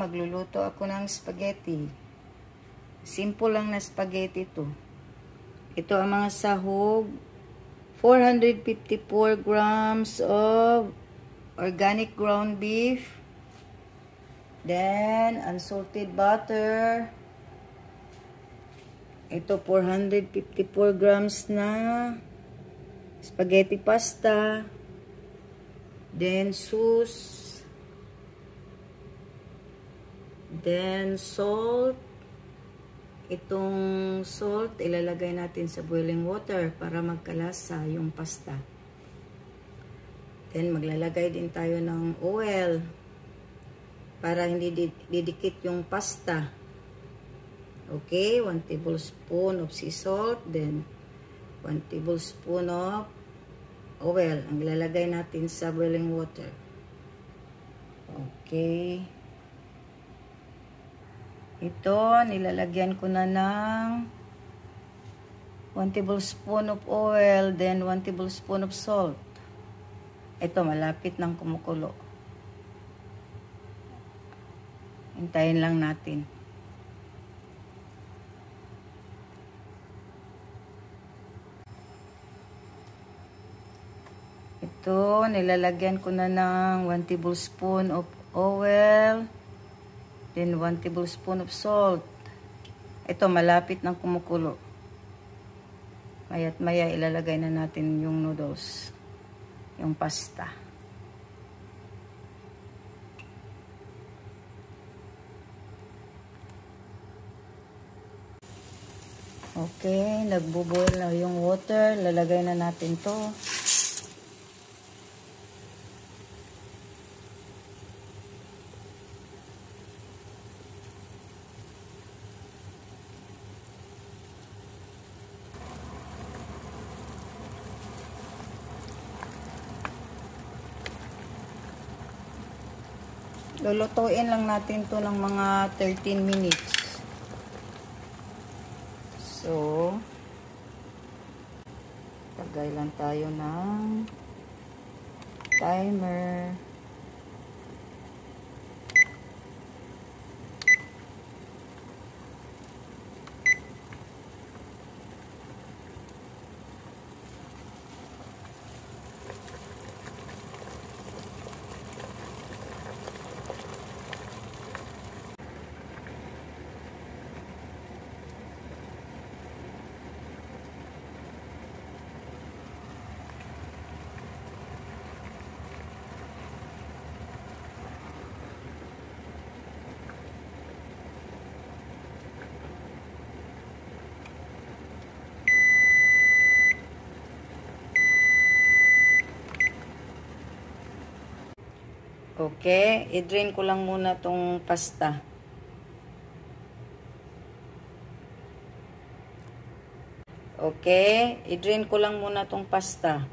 magluluto ako ng spaghetti. Simple lang na spaghetti to. Ito ang mga sahog. 454 grams of organic ground beef. Then, unsalted butter. Ito, 454 grams na spaghetti pasta. Then, sauce. Then, salt. Itong salt, ilalagay natin sa boiling water para magkalasa yung pasta. Then, maglalagay din tayo ng oil para hindi didikit yung pasta. Okay, 1 tablespoon of sea salt, then 1 tablespoon of oil. Ang ilalagay natin sa boiling water. Okay. Ito, nilalagyan ko na ng 1 tablespoon of oil, then 1 tablespoon of salt. Ito, malapit ng kumukulo. Hintayin lang natin. Ito, nilalagyan ko na ng 1 tablespoon of oil. Then, 1 tablespoon of salt. Ito, malapit ng kumukulo. Maya't maya ilalagay na natin yung noodles. Yung pasta. Okay, nagbuboil na yung water. Lalagay na natin to. Lulutuin lang natin to ng mga 13 minutes. So, tagay lang tayo ng timer. Okay, i-drain ko lang muna tong pasta. Okay, i-drain ko lang muna tong pasta.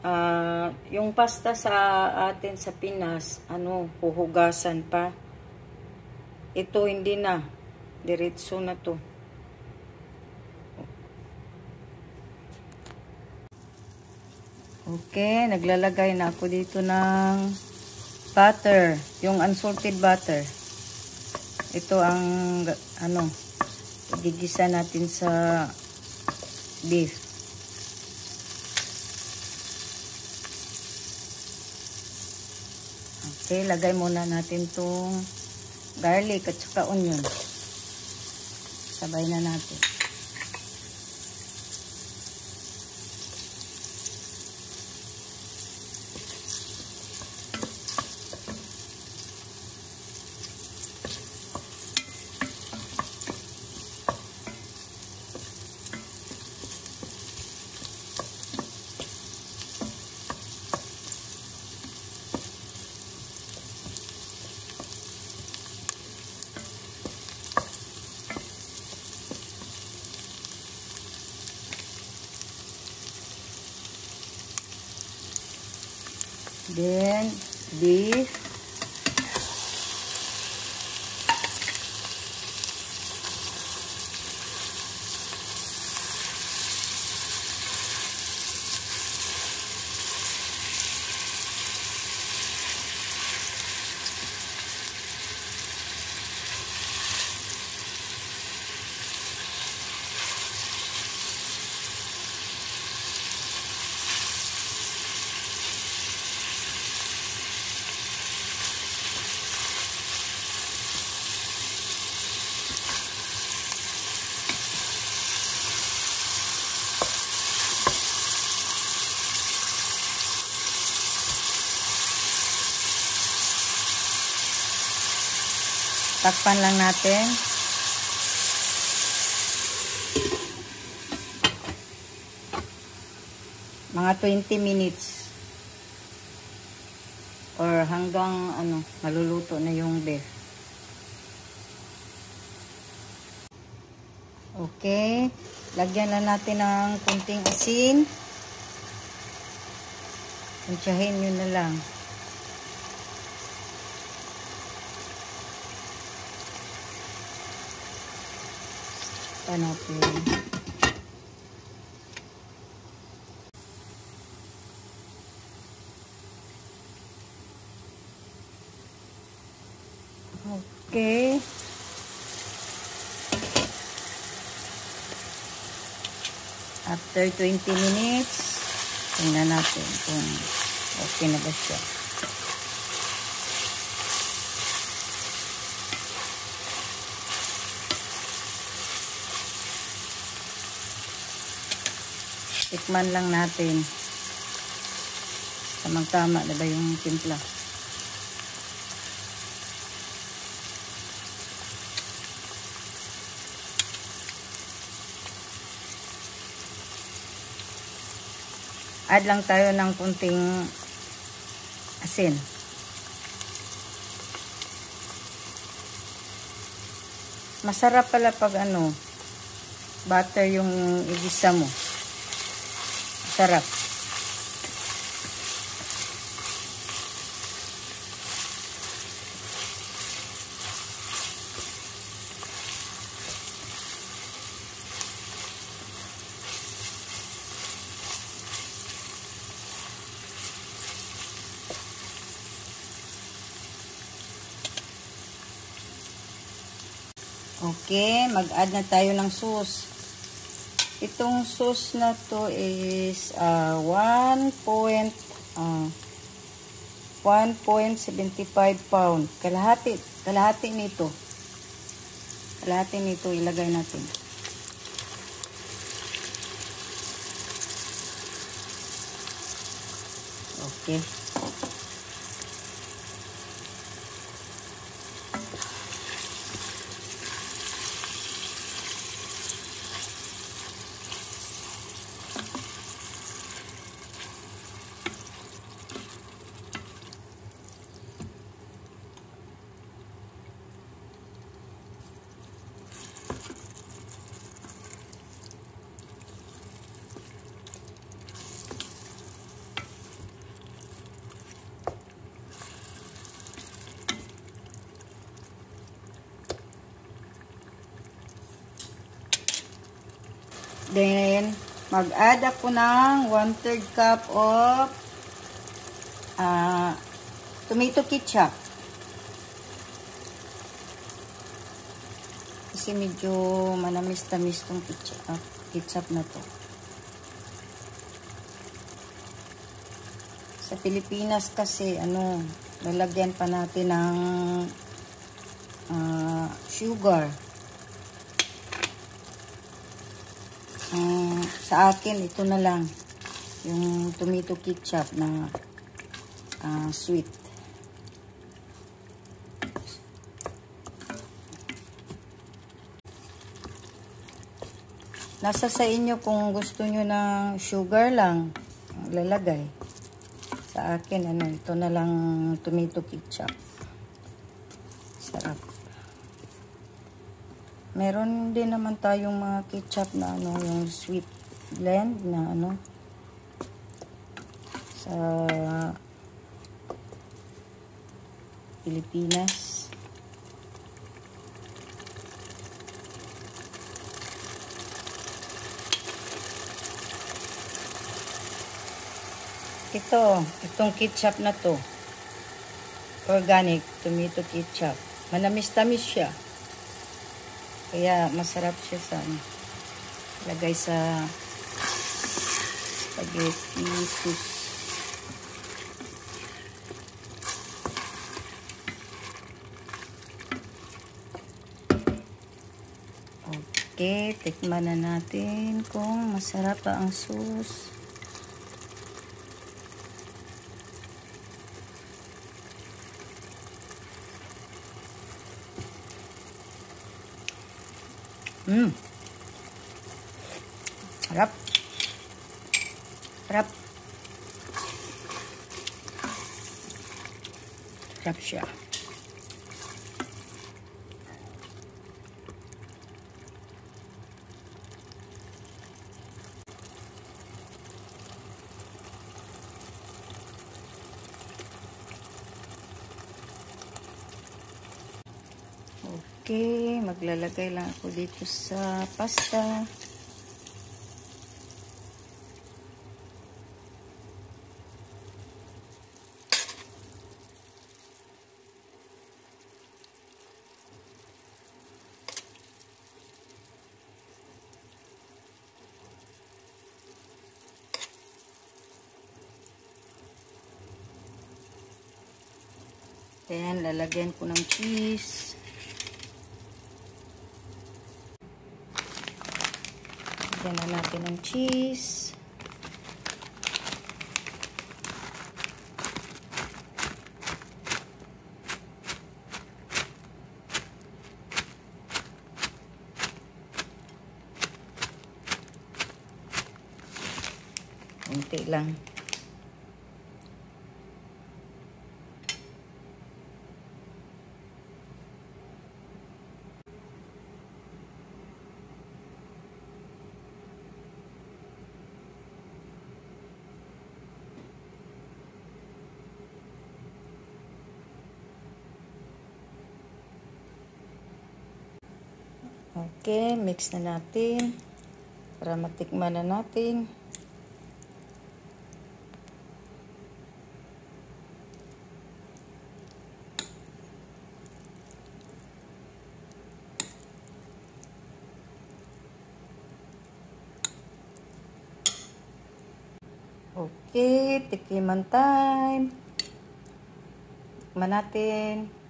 Uh, yung pasta sa atin sa Pinas, ano, huhugasan pa. Ito hindi na. Diretso na to. Okay, naglalagay na ako dito ng butter, yung unsalted butter. Ito ang ano, gigisa natin sa beef. Okay, lagay muna natin tong garlic at saka onion. Sabay na natin. Then, beef. Takpan lang natin. Mga 20 minutes. Or hanggang ano, maluluto na yung beef. Okay. Lagyan na natin ng kunting asin. Kuntsahin nyo na lang. Natin. Okay. After 20 minutes, tingnan natin kung okay na ba siya. Tikman lang natin. Tamang-tama na ba yung timpla? add lang tayo ng kunting asin. Masarap pala pag ano, butter yung igisa mo. Sarap. Okay, mag-add na tayo ng sauce. Itong sauce na to is uh, 1. Uh, 1.75 pound. Kalahati, kalahati nito. Kalahati nito ilagay natin. Okay. Then, mag-add ako ng 1 third cup of uh, tomato ketchup. Kasi medyo manamis-tamis tong ketchup, uh, ketchup na to. Sa Pilipinas kasi, ano, lalagyan pa natin ng uh, sugar. Um, sa akin, ito na lang. Yung tomato ketchup na uh, sweet. Nasa sa inyo kung gusto nyo ng sugar lang, lalagay. Sa akin, ano, ito na lang tomato ketchup. Sarap. Meron din naman tayong mga ketchup na ano, yung sweet blend na ano sa Pilipinas. Ito, itong ketchup na to. Organic tomato ketchup. Manamis-tamis siya. Kaya masarap siya sa ano, lagay sa spaghetti sauce. Okay, tikman na natin kung masarap pa ang sauce. Mm. Harap. Harap. Harap siya. Okay, maglalagay lang ako dito sa pasta. Then, lalagyan ko ng cheese. Lagyan na natin ng cheese. Kunti lang. Okay, mix na natin para matikman na natin. Okay, tikiman time. Tikman natin.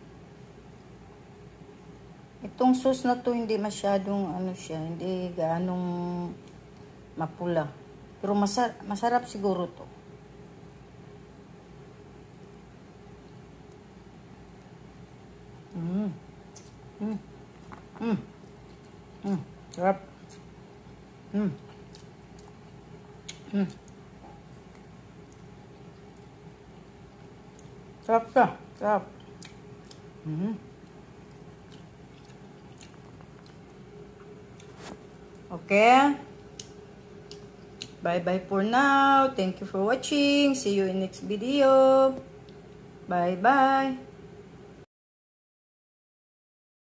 Itong sauce na to hindi masyadong ano siya, hindi gaanong mapula. Pero masar masarap siguro to. Mm. Mm. Mm. Mm. Sarap. Mm. Mm. Sarap siya. Sarap. Mm-hmm. Okay? Bye-bye for now. Thank you for watching. See you in next video. Bye-bye.